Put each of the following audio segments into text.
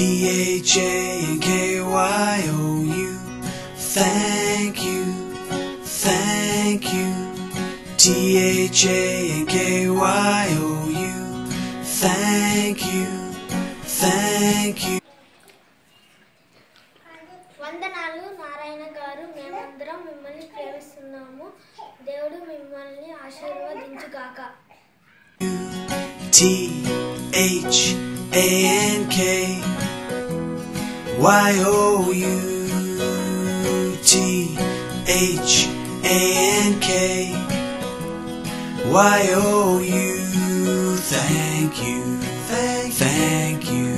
T H A N K Y O U. Thank you, thank you. T H A N K Y O U. Thank you, thank you. వందనాలు నారాయణ గారు మేమందరం మిమ్మల్ని ప్రేమిస్తున్నాము దేవుడు మిమ్మల్ని ఆశీర్వదించుగాక T H A N K Y-O-U-T-H-A-N-K Y-O-U, thank you, thank you.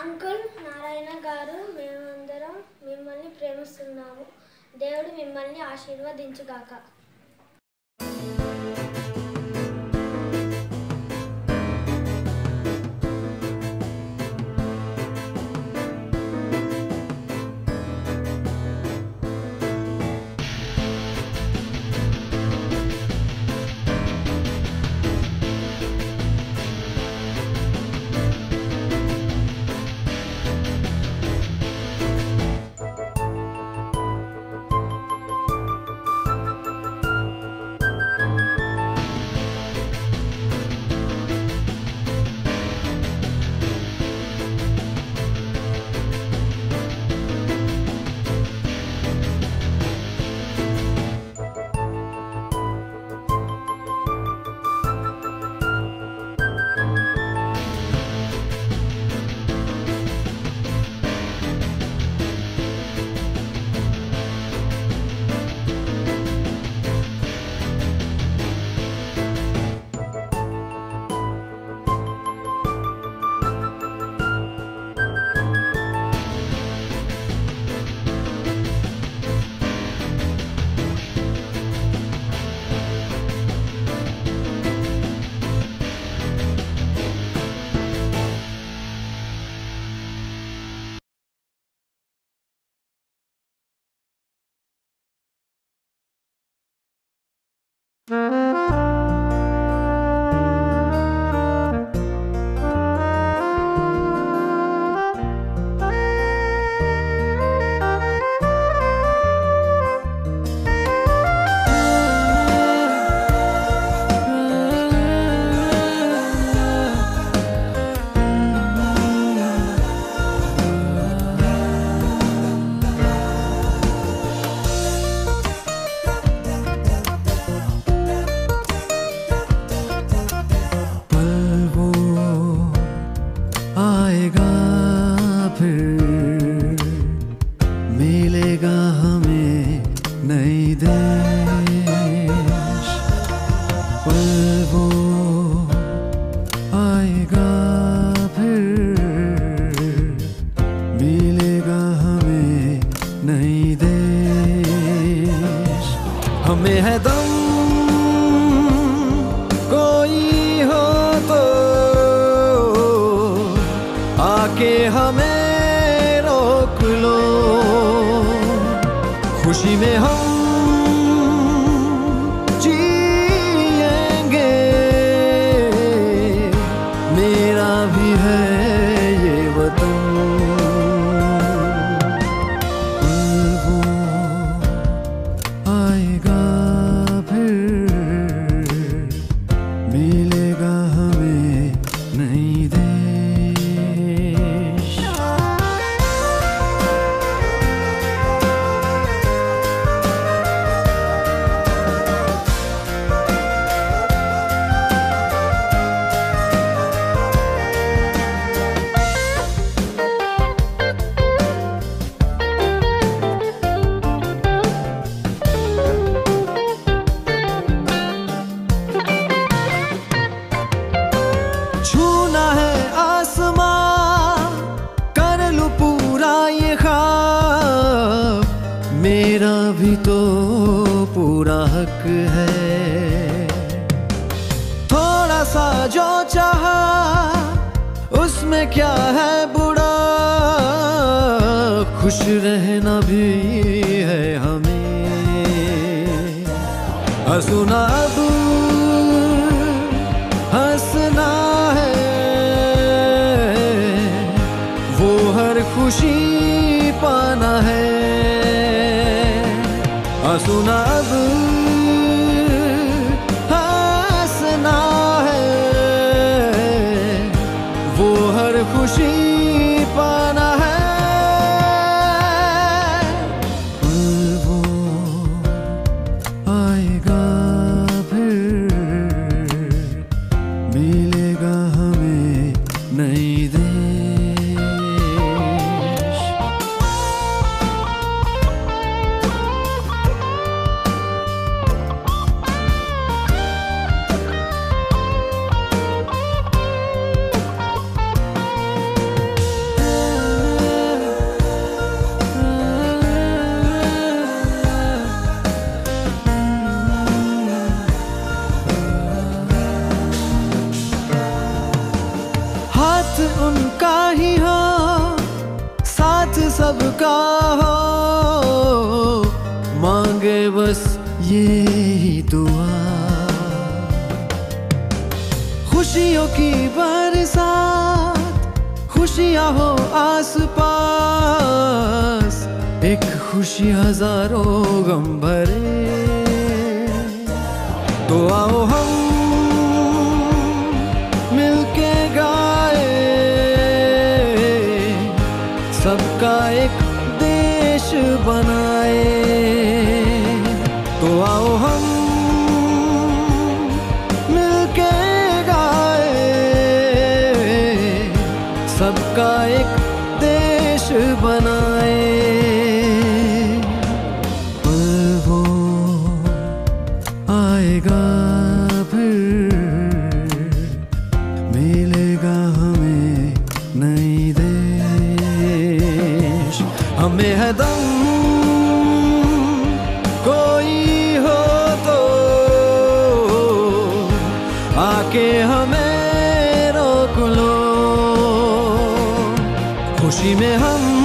Uncle Narayana garu మేమందరం మిమ్మల్ని ప్రేమిస్తున్నాము. దేవుడు మిమ్మల్ని ఆశీర్వదించుగాక. Mm-hmm. हमें रोक लो। खुशी में हम में क्या है बुरा? खुश रहना भी है हमें। हंसना अब हंसना है। वो हर खुशी पाना है। हंसना अब खुशी पाना है। वो आएगा फिर मिलेगा हमें नई देश हाथ उनका ही हो, साथ सबका हो। मांगे बस ये ही दुआ। खुशियों की बरसात, खुशियाँ हो आस पास एक खुशी हज़ारों गम भरे। तो आओ हम एक देश बनाए। तो आओ हम मिलके गाए। सबका एक हमें है दम कोई हो तो आके हमें रोक लो। खुशी में हम